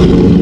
you.